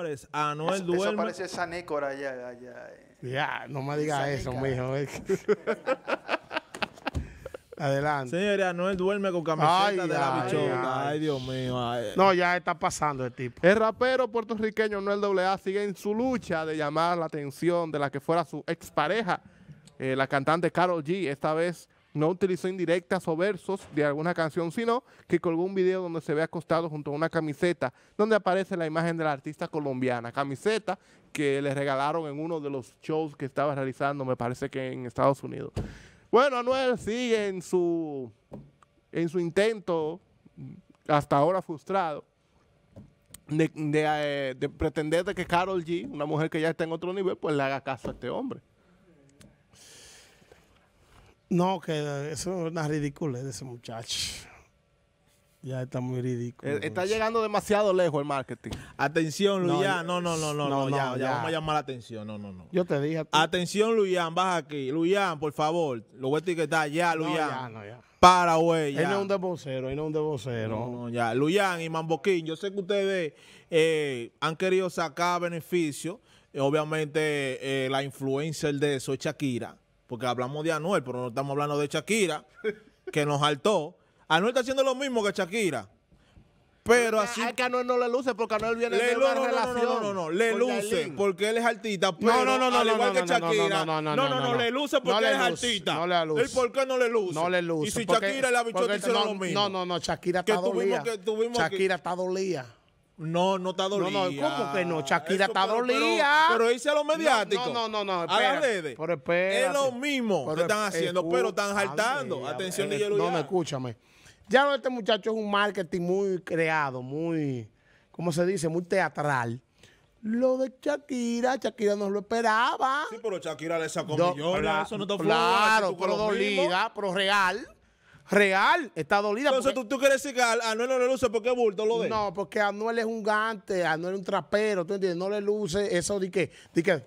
Señores, Anuel Eso duerme. parece Sanécora allá, allá. eh. Ya, no me digas eso, mijo. Adelante. Señores, Anuel duerme con camiseta Ay, de la bichota. ay. Ay, Dios mío. ay. No, ya está pasando el tipo. El rapero puertorriqueño Noel AA sigue en su lucha de llamar la atención de la que fuera su expareja, eh, la cantante Carol G. Esta vez no utilizó indirectas o versos de alguna canción, sino que colgó un video donde se ve acostado junto a una camiseta donde aparece la imagen de la artista colombiana. Camiseta que le regalaron en uno de los shows que estaba realizando, me parece que en Estados Unidos. Bueno, Anuel sigue en su, en su intento, hasta ahora frustrado, de, de, eh, de pretender de que Carol G, una mujer que ya está en otro nivel, pues le haga caso a este hombre. No, que eso es una ridiculez de ese muchacho. Ya está muy ridículo. Eh, está llegando demasiado lejos el marketing. Atención, Luyan. No, no, no, no, no, no, ya, ya ya. vamos a llamar la atención. No, no, no. Yo te dije a ti. Atención, Luyan, baja aquí. Luyan, por favor. Lo voy a etiquetar ya, no, Luyan. ya, no, ya. Para, güey. Él no es un debocero, él no es un debocero. No, no, ya. Luyan y Mamboquín, yo sé que ustedes eh, han querido sacar beneficio. Eh, obviamente, eh, la influencer de eso es Shakira. Porque hablamos de Anuel, pero no estamos hablando de Shakira, que nos saltó. Anuel está haciendo lo mismo que Shakira. Pero así. Es que a Anuel no le luce porque Anuel viene Le, de no, una no, no, no, relación. no, no, no, le luce Yailin. porque él es artista, pero no, no, no, al no, igual no, que no, Shakira, no, no, no, no, no, le luce porque él es artista. no le luce. ¿El por qué no le luce? No le luce. Y si porque- Shakira y la bichota hicieron no, lo mismo. No, no, no, Shakira está dolida. Shakira está dolida. No, no está No, dolida. no, ¿cómo que no? Shakira Eso, está pero- dolida. Pero, pero hice a los mediáticos. No, no, no, no, A las redes. Pero espérate. Es lo mismo Pero que están haciendo, pero están saltando. Ande, Atención, eh, DJ No, no, escúchame. Ya de este muchacho es un marketing muy creado, muy, ¿cómo se dice? Muy teatral. Lo de Shakira, Shakira no lo esperaba. Sí, pero Shakira le sacó Do- millones. cla- Eso no está Claro, pero dolida, pero real. Real, está dolida. Entonces, porque- ¿tú, tú quieres decir que a Anuel no le luce porque es bulto lo de él? No, porque Anuel es un gante, Anuel es un trapero, ¿tú entiendes? No le luce eso de que, de que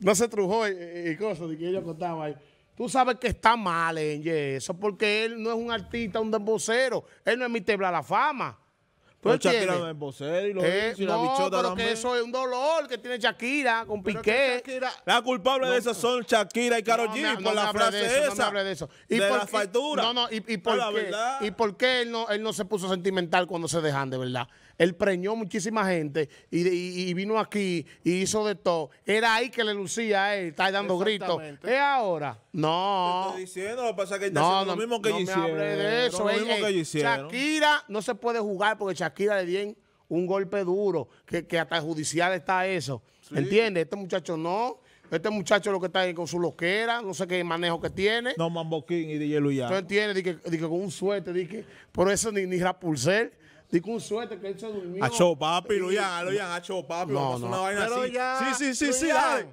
no se trujó y, y- y cosas, de que ellos contaban ahí. Tú sabes que está mal en eso, porque él no es un artista, un dembocero. Él no es mi tebla la fama. ¿Tú Pero Shakira es vocero y lo Eh, y la no, bichota pero también. que eso es un dolor que tiene Shakira con Pero Piqué. Shakira- La culpable de eso son Shakira y Karol No G por la frase de eso, esa. No me hable de eso. de por la factura. No, no, y, y por la qué, verdad. y por qué él no, él no se puso sentimental cuando se dejan, de verdad. Él preñó muchísima gente y, y- y vino aquí y hizo de todo. Era ahí que le lucía a él, está dando gritos. ¿Es ahora? No. Estoy diciendo, lo que pasa es que está No, haciendo no, lo mismo que no me hicieron. hable de eso. Lo mismo ey, que hicieron. Shakira no se puede jugar porque Shakira le dieron un golpe duro, que, que hasta judicial está eso. ¿Entiendes? Este muchacho no. Este muchacho lo que está ahí con su loquera, no sé qué manejo que tiene. No, Mambo King y DJ Luyan. ¿Tú entiendes? Di que, di que con un suéter, di que, por eso ni, ni Rapulcel, di que un suéter que él se durmió. Acho, papi, Luyan, Luyan, acho, papi. No, no. una vaina Pero así. ya, sí, sí, sí, sí, dale.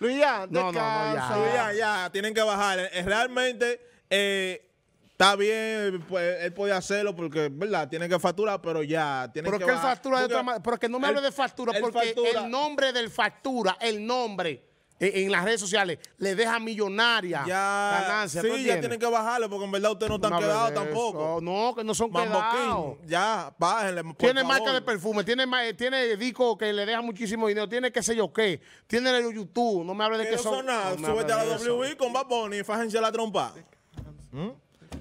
Luyan, No, no, no, ya. Luyan, ya, tienen que bajar. Eh, Realmente, eh, está bien, pues, él puede hacerlo porque, ¿verdad? Tiene que facturar, pero ya, tiene Pero que que factura de otra manera. Pero que no me hable de factura, porque factura- el nombre del factura, el nombre en, en las redes sociales, le deja millonaria Ya, ganancia. ¿tú sí, ya tienen que bajarle porque en verdad ustedes no están quedados tampoco. No, que no son quedados. Ya, bájenle. por Tiene favor. marca de perfume, tiene, ma- tiene disco que le deja muchísimo dinero, tiene qué sé yo qué, tiene el YouTube, no me hable de Que que no son... son nada, no súbete a la. WI con Bad Bunny y fájense la trompa. ¿Mm?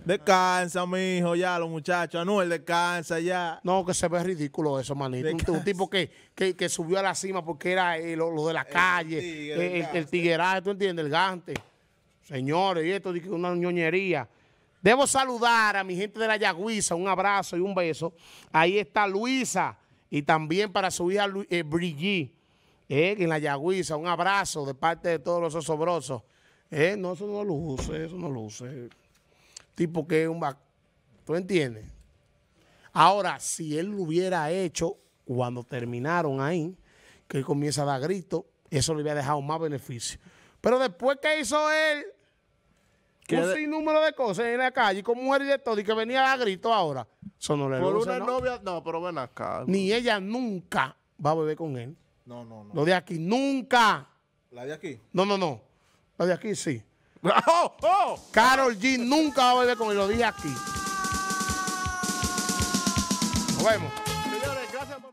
Descansa, mijo, ya, los muchachos. Anuel, descansa ya. No, que se ve ridículo eso, manito. Un, tipo que, que, que subió a la cima porque era eh, lo, lo de la calle, tigre, eh, el el, el tigueraje, ¿tú entiendes? El gante. Señores, y esto es una ñoñería. Debo saludar a mi gente de la Yagüiza, un abrazo y un beso. Ahí está Luisa y también para su hija eh, Brigitte, eh, en la Yagüiza, un abrazo de parte de todos los osobrosos. Eh, no, eso no luce, eso no luce. Tipo que es un... va- ¿Tú entiendes? Ahora, si él lo hubiera hecho cuando terminaron ahí, que él comienza a dar gritos, eso le hubiera dejado más beneficio. Pero después que hizo él un de- sinnúmero de cosas en la calle, con mujeres y de todo, y que venía a dar gritos ahora, eso no le Por luce, una ¿no? novia, no, pero ven acá. Ni ella nunca va a beber con él. No, no, no. Lo de aquí, nunca. La de aquí. No, no, no. Lo de aquí sí. ¡Oh, oh! Carol G nunca va a beber con lo dije aquí. Nos vemos.